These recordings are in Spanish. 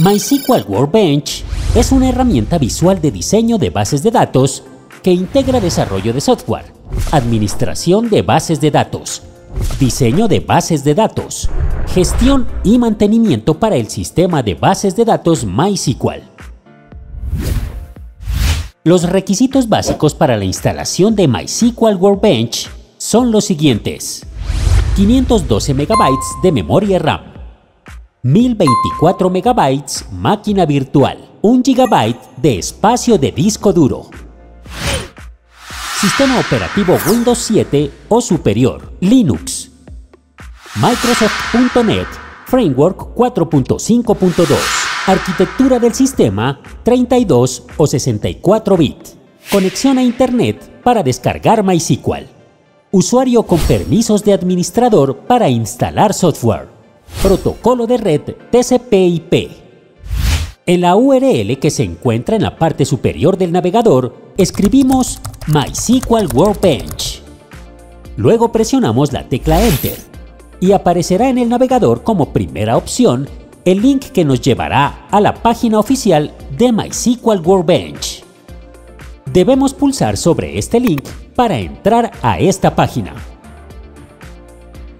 MySQL Workbench es una herramienta visual de diseño de bases de datos que integra desarrollo de software, administración de bases de datos, diseño de bases de datos, gestión y mantenimiento para el sistema de bases de datos MySQL. Los requisitos básicos para la instalación de MySQL Workbench son los siguientes. 512 MB de memoria RAM, 1024 MB máquina virtual, 1 GB de espacio de disco duro. Sistema operativo Windows 7 o superior, Linux. Microsoft.NET Framework 4.5.2. Arquitectura del sistema 32 o 64 bit. Conexión a Internet para descargar MySQL. Usuario con permisos de administrador para instalar software protocolo de red TCP/IP. En la URL que se encuentra en la parte superior del navegador, escribimos MySQL Workbench. Luego presionamos la tecla Enter y aparecerá en el navegador como primera opción el link que nos llevará a la página oficial de MySQL Workbench. Debemos pulsar sobre este link para entrar a esta página.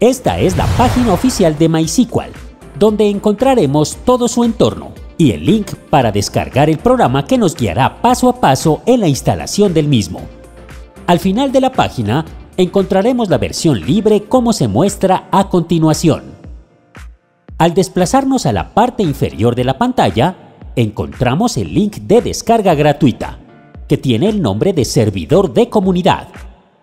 Esta es la página oficial de MySQL, donde encontraremos todo su entorno y el link para descargar el programa que nos guiará paso a paso en la instalación del mismo. Al final de la página encontraremos la versión libre como se muestra a continuación. Al desplazarnos a la parte inferior de la pantalla, encontramos el link de descarga gratuita, que tiene el nombre de servidor de comunidad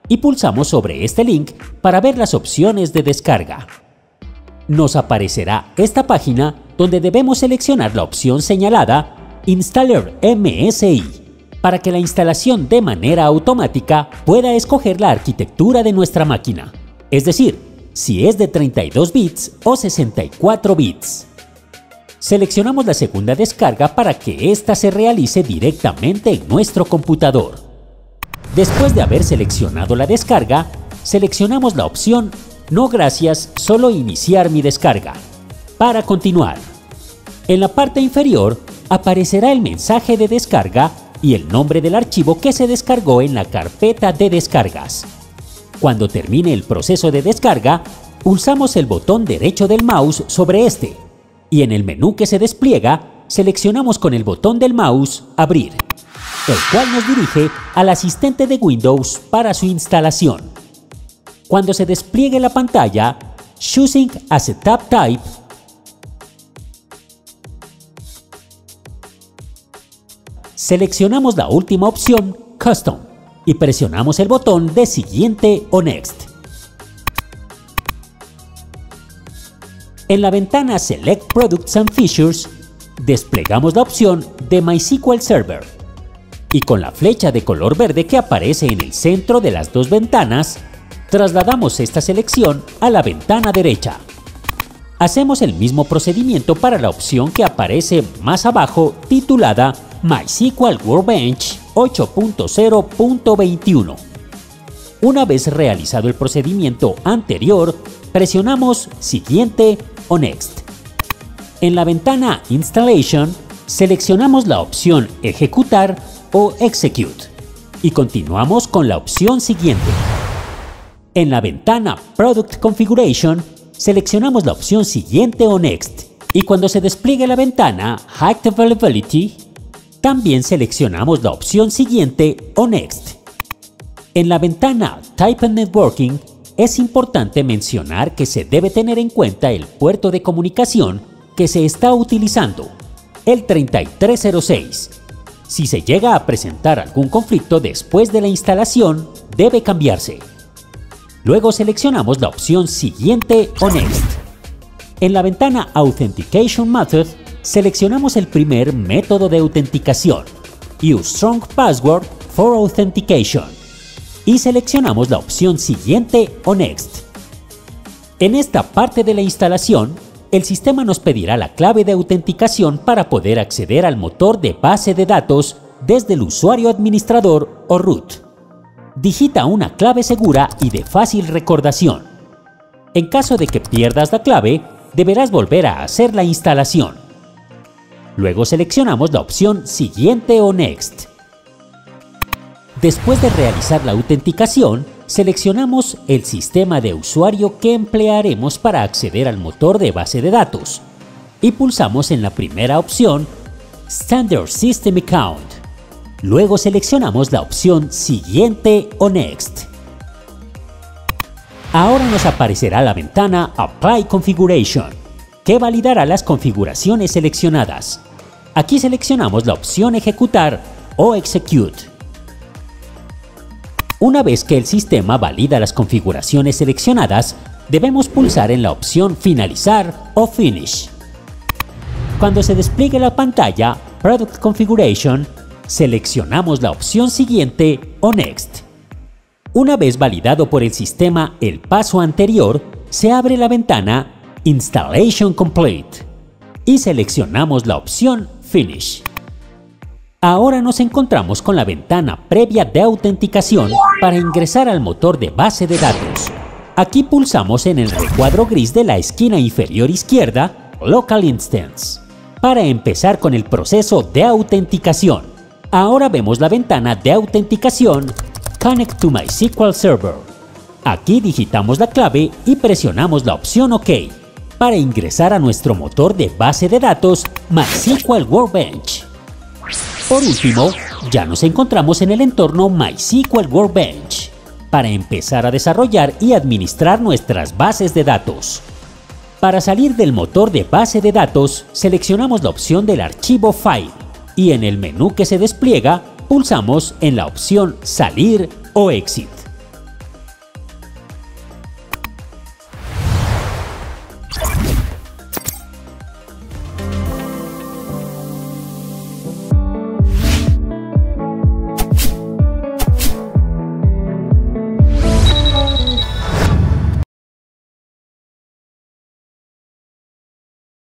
y pulsamos sobre este link para ver las opciones de descarga. Nos aparecerá esta página donde debemos seleccionar la opción señalada Installer MSI para que la instalación de manera automática pueda escoger la arquitectura de nuestra máquina, es decir, si es de 32 bits o 64 bits. Seleccionamos la segunda descarga para que ésta se realice directamente en nuestro computador. Después de haber seleccionado la descarga, seleccionamos la opción No gracias, solo iniciar mi descarga. Para continuar. En la parte inferior aparecerá el mensaje de descarga y el nombre del archivo que se descargó en la carpeta de descargas. Cuando termine el proceso de descarga, pulsamos el botón derecho del mouse sobre este y en el menú que se despliega, seleccionamos con el botón del mouse Abrir el cual nos dirige al asistente de Windows para su instalación. Cuando se despliegue la pantalla, Choosing a Setup Type seleccionamos la última opción Custom y presionamos el botón de Siguiente o Next. En la ventana Select Products and Features, desplegamos la opción de MySQL Server y con la flecha de color verde que aparece en el centro de las dos ventanas, trasladamos esta selección a la ventana derecha. Hacemos el mismo procedimiento para la opción que aparece más abajo titulada MySQL Workbench 8.0.21. Una vez realizado el procedimiento anterior, presionamos Siguiente o Next. En la ventana Installation, seleccionamos la opción Ejecutar o Execute y continuamos con la opción siguiente. En la ventana Product Configuration seleccionamos la opción siguiente o Next y cuando se despliegue la ventana High Availability también seleccionamos la opción siguiente o Next. En la ventana Type Networking es importante mencionar que se debe tener en cuenta el puerto de comunicación que se está utilizando, el 3306, si se llega a presentar algún conflicto después de la instalación, debe cambiarse. Luego seleccionamos la opción Siguiente o Next. En la ventana Authentication Method, seleccionamos el primer método de autenticación, Use Strong Password for Authentication, y seleccionamos la opción Siguiente o Next. En esta parte de la instalación, el sistema nos pedirá la clave de autenticación para poder acceder al motor de base de datos desde el usuario administrador o root. Digita una clave segura y de fácil recordación. En caso de que pierdas la clave, deberás volver a hacer la instalación. Luego seleccionamos la opción Siguiente o Next. Después de realizar la autenticación, seleccionamos el sistema de usuario que emplearemos para acceder al motor de base de datos y pulsamos en la primera opción Standard System Account. Luego seleccionamos la opción Siguiente o Next. Ahora nos aparecerá la ventana Apply Configuration, que validará las configuraciones seleccionadas. Aquí seleccionamos la opción Ejecutar o Execute. Una vez que el sistema valida las configuraciones seleccionadas, debemos pulsar en la opción Finalizar o Finish. Cuando se despliegue la pantalla Product Configuration, seleccionamos la opción siguiente o Next. Una vez validado por el sistema el paso anterior, se abre la ventana Installation Complete y seleccionamos la opción Finish. Ahora nos encontramos con la ventana previa de autenticación para ingresar al motor de base de datos. Aquí pulsamos en el recuadro gris de la esquina inferior izquierda Local Instance para empezar con el proceso de autenticación. Ahora vemos la ventana de autenticación Connect to MySQL Server. Aquí digitamos la clave y presionamos la opción OK para ingresar a nuestro motor de base de datos MySQL Workbench. Por último, ya nos encontramos en el entorno MySQL Workbench para empezar a desarrollar y administrar nuestras bases de datos. Para salir del motor de base de datos, seleccionamos la opción del archivo File y en el menú que se despliega, pulsamos en la opción Salir o Exit.